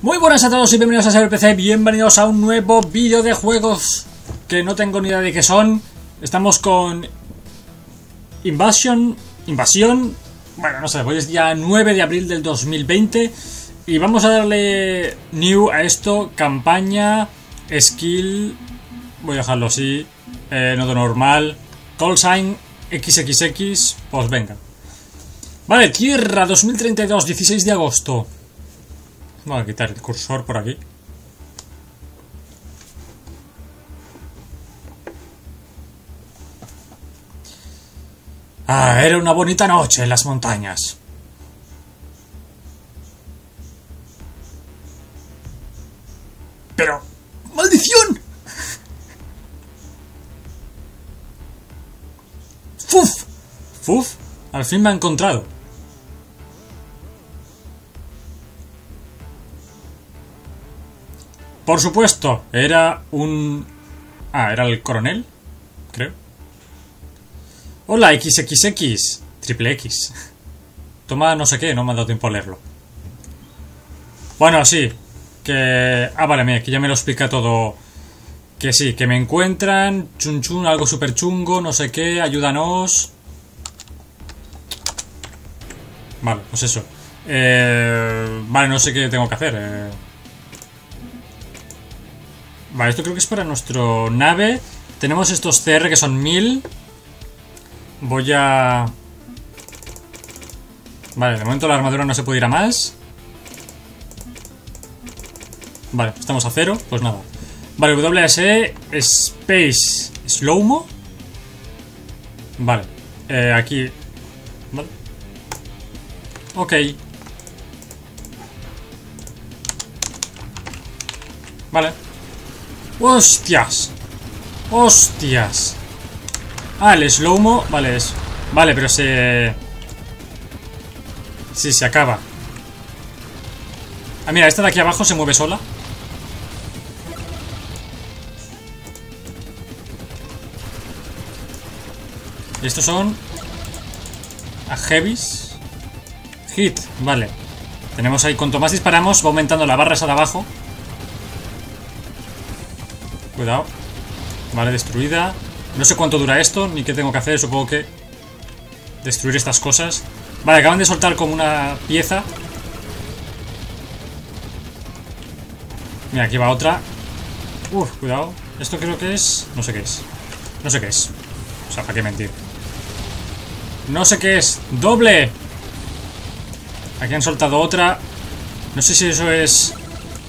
Muy buenas a todos y bienvenidos a SaberPC, bienvenidos a un nuevo vídeo de juegos que no tengo ni idea de qué son. Estamos con Invasion, Invasión, bueno, no sé, hoy es día 9 de abril del 2020 y vamos a darle new a esto, campaña, skill, voy a dejarlo así, eh, nodo normal, call sign, XXX, pues venga. Vale, Tierra 2032, 16 de agosto. Voy a quitar el cursor por aquí. Ah, era una bonita noche en las montañas. Pero... ¡Maldición! ¡Fuf! ¡Fuf! Al fin me ha encontrado. Por supuesto, era un... Ah, era el coronel, creo. Hola, XXX. Triple X. Toma no sé qué, no me ha dado tiempo a leerlo. Bueno, sí. Que... Ah, vale, mira, que ya me lo explica todo. Que sí, que me encuentran. Chun chun, algo súper chungo, no sé qué, ayúdanos. Vale, pues eso. Eh, vale, no sé qué tengo que hacer. Eh. Vale, esto creo que es para nuestro nave. Tenemos estos CR que son 1000. Voy a... Vale, de momento la armadura no se puede ir a más. Vale, estamos a cero. Pues nada. Vale, WSE Space Slowmo. Vale. Eh, aquí... Vale. Ok. Vale. ¡Hostias! ¡Hostias! Ah, el slowmo. Vale. Vale, pero se. Sí, se acaba. Ah, mira, esta de aquí abajo se mueve sola. Y estos son. A heavies. Hit, vale. Tenemos ahí, cuanto más disparamos, va aumentando la barra esa de abajo. Cuidado. Vale, destruida. No sé cuánto dura esto, ni qué tengo que hacer, supongo que... Destruir estas cosas. Vale, acaban de soltar como una pieza. Mira, aquí va otra. Uf, cuidado. Esto creo que es... No sé qué es. No sé qué es. O sea, ¿para qué mentir? No sé qué es. ¡Doble! Aquí han soltado otra. No sé si eso es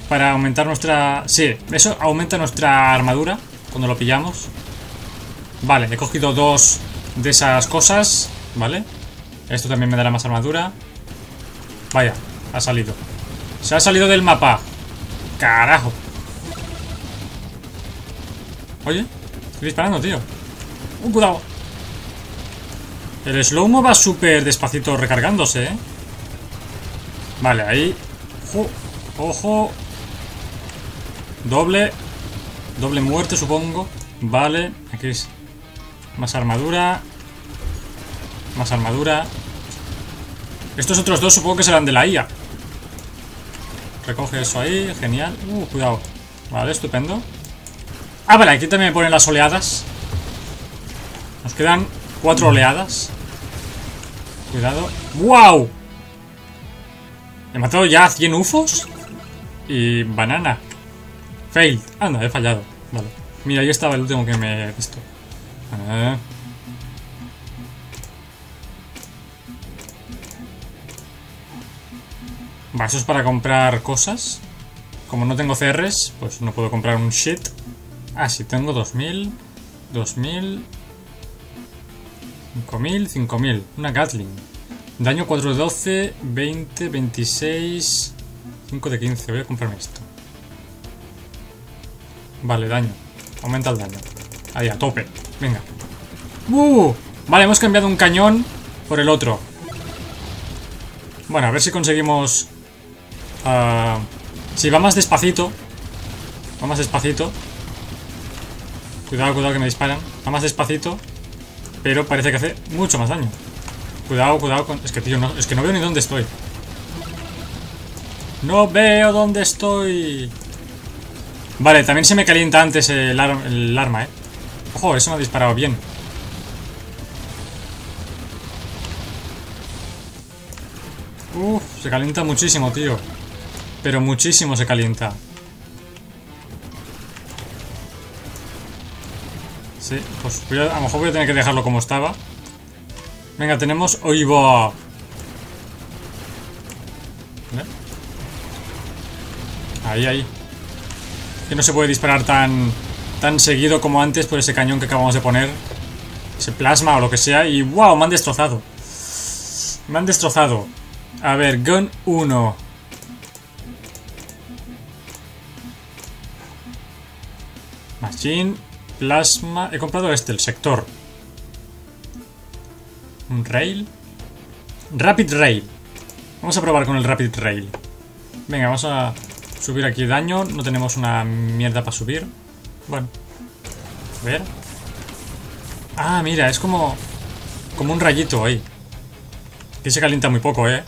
para aumentar nuestra... Sí, eso aumenta nuestra armadura cuando lo pillamos. Vale, he cogido dos de esas cosas, ¿vale? Esto también me dará más armadura. Vaya, ha salido. Se ha salido del mapa. Carajo. Oye, estoy disparando, tío. Un cuidado. El slowmo va súper despacito recargándose, ¿eh? Vale, ahí. Ojo. Doble. Doble muerte, supongo. Vale, aquí es más armadura. Más armadura. Estos otros dos supongo que serán de la IA. Recoge eso ahí, genial. Uh, cuidado. Vale, estupendo. Ah, vale, aquí también me ponen las oleadas. Nos quedan cuatro oleadas. Cuidado. ¡Wow! He matado ya a 100 UFOs. Y banana. Failed. Anda, he fallado. Vale. Mira, ahí estaba el último que me he visto. Para comprar cosas. Como no tengo CRs, pues no puedo comprar un shit. Ah, sí, tengo 2000, 2000, 5000, 5000. Una Gatling. Daño 4 de 12, 20, 26, 5 de 15. Voy a comprarme esto. Vale, daño. Aumenta el daño. Ahí, a tope. Venga. ¡Uh! Vale, hemos cambiado un cañón por el otro. Bueno, a ver si conseguimos... Uh, si va más despacito. Va más despacito. Cuidado, cuidado que me disparan. Va más despacito. Pero parece que hace mucho más daño. Cuidado, cuidado con... Es que, tío, no, es que no veo ni dónde estoy. No veo dónde estoy. Vale, también se me calienta antes el, arma, eh. Ojo, eso me ha disparado bien. Uf, se calienta muchísimo, tío. Pero muchísimo se calienta. Sí, pues a, lo mejor voy a tener que dejarlo como estaba. Venga, tenemos... ¡Oy, va! Ahí, ahí. Que no se puede disparar tan, tan seguido como antes por ese cañón que acabamos de poner. Ese plasma o lo que sea. Y ¡wow! Me han destrozado. Me han destrozado. A ver, gun 1. Machine, plasma... He comprado este, el sector. Un rail. Rapid rail. Vamos a probar con el rapid rail. Venga, vamos a subir aquí daño. No tenemos una mierda para subir. Bueno. A ver. Ah, mira, es como... Como un rayito ahí. Que se calienta muy poco, ¿eh?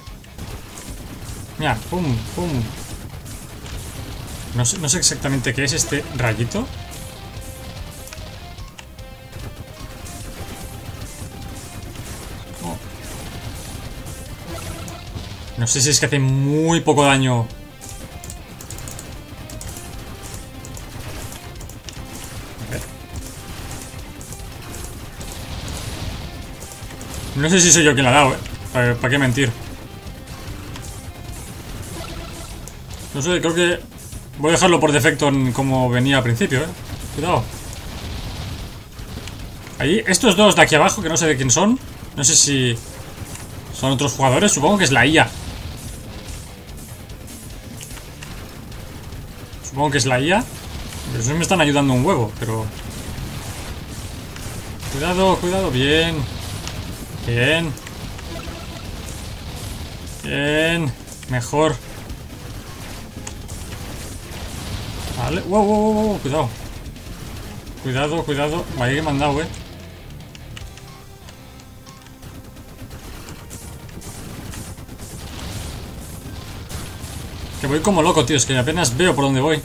Mira, pum, pum. No sé, no sé exactamente qué es este rayito. Oh. No sé si es que hace muy poco daño. No sé si soy yo quien la ha dado, ¿eh? ¿Para qué mentir? No sé, creo que voy a dejarlo por defecto en como venía al principio, ¿eh? Cuidado. Ahí, estos dos de aquí abajo, que no sé de quién son. No sé si son otros jugadores. Supongo que es la IA. Supongo que es la IA. Pero me están ayudando un huevo, pero... Cuidado, cuidado. Bien. Bien. Bien. Mejor. Vale, wow, wow, wow, cuidado. Cuidado, cuidado. Vaya que me han dado, eh. Que voy como loco, tío. Es que apenas veo por dónde voy.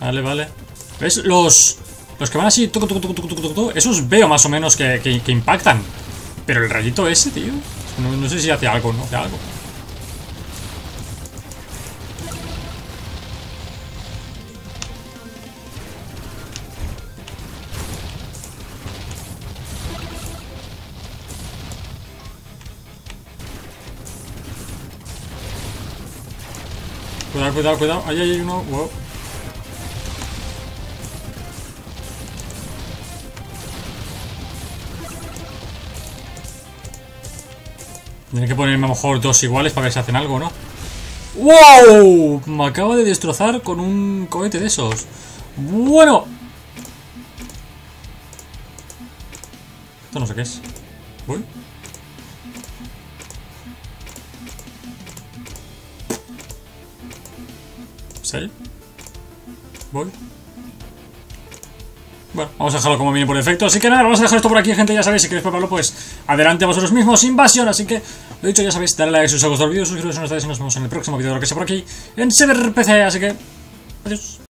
Vale, vale. ¿Ves? Los... Los que van así... esos veo más o menos que, impactan. Pero el rayito ese, tío... No, sé si hace algo, ¿no? Hace algo. Cuidado, cuidado, cuidado. Ahí hay uno. Wow. Tiene que ponerme a lo mejor dos iguales para ver si hacen algo, ¿no? ¡Wow! Me acaba de destrozar con un cohete de esos. Bueno. Esto no sé qué es. Uy. Voy. Bueno, vamos a dejarlo como viene por defecto. Así que nada, vamos a dejar esto por aquí, gente. Ya sabéis, si queréis probarlo, pues adelante vosotros mismos. Invasión. Así que, lo dicho, ya sabéis, darle like si os ha gustado el vídeo, suscribiros si no estáis y nos vemos en el próximo vídeo de lo que sea por aquí en PC Así que, adiós.